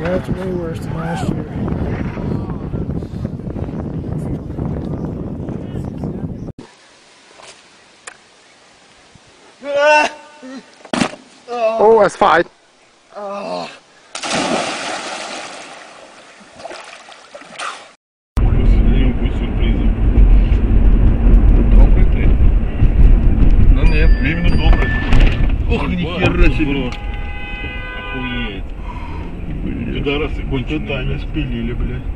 Oh, that's way worse than last year. Oh, es fight. Пидорасы конченые. Вот это они спилили, блядь.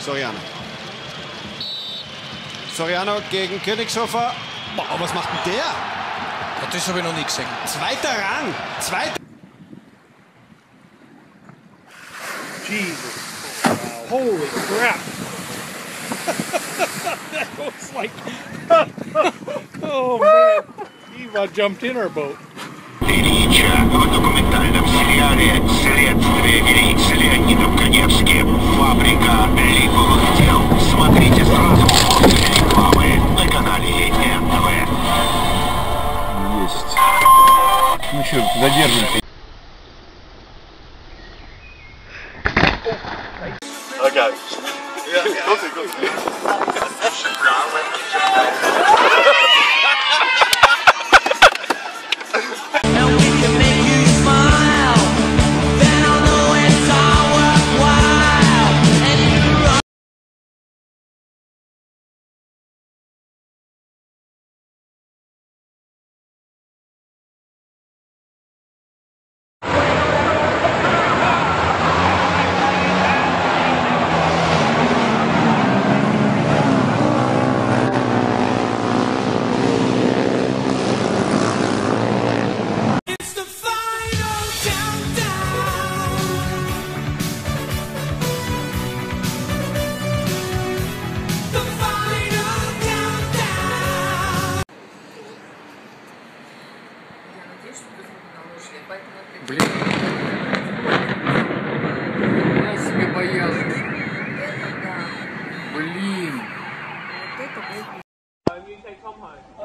Soriano. Soriano gegen Königshofer. Boah, was macht denn der? Das habe ich noch nie gesehen. Zweiter Rang. Zweiter. Jesus. Holy crap. that was like. oh, man. About jumped in our boat. Передача в документальном сериале «Следствие велиц Леонидом Коневским. Фабрика липовых тел». Смотрите сразу после рекламы на канале НТВ. Есть. Ну что, задержимся. Okay. Yeah, yeah. Go go.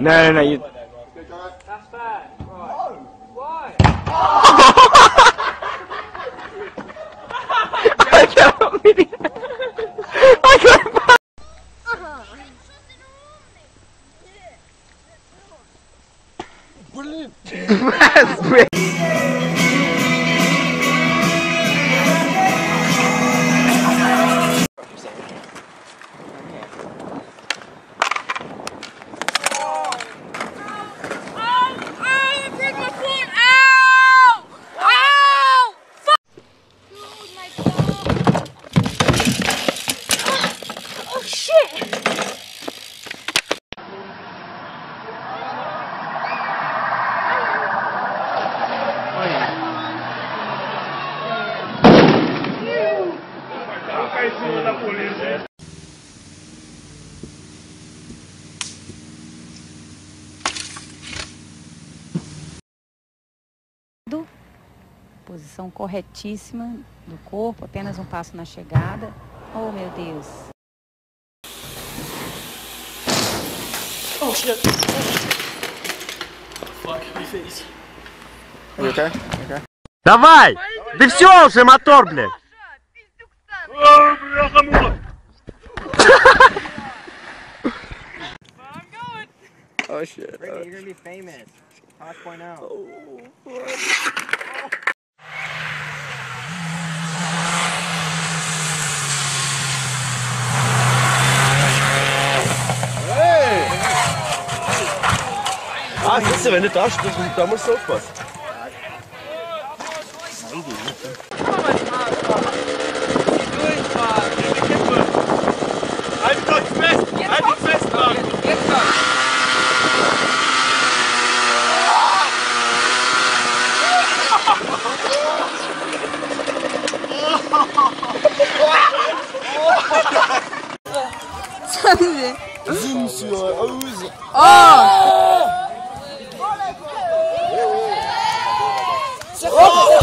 No, no, no, you... That's bad. Right. Why? I can't believe it. I can't Brilliant. That's Posição corretíssima do corpo, apenas um passo na chegada. Oh, meu Deus. You okay? Okay. Давай! Да все уже, мотор, блядь! Oh shit. You're gonna be famous. Tosh point out. Ah, siehst du, wenn du da stehst, da musst du aufpassen. Sabe? Zoom sur ose. Oh Let's!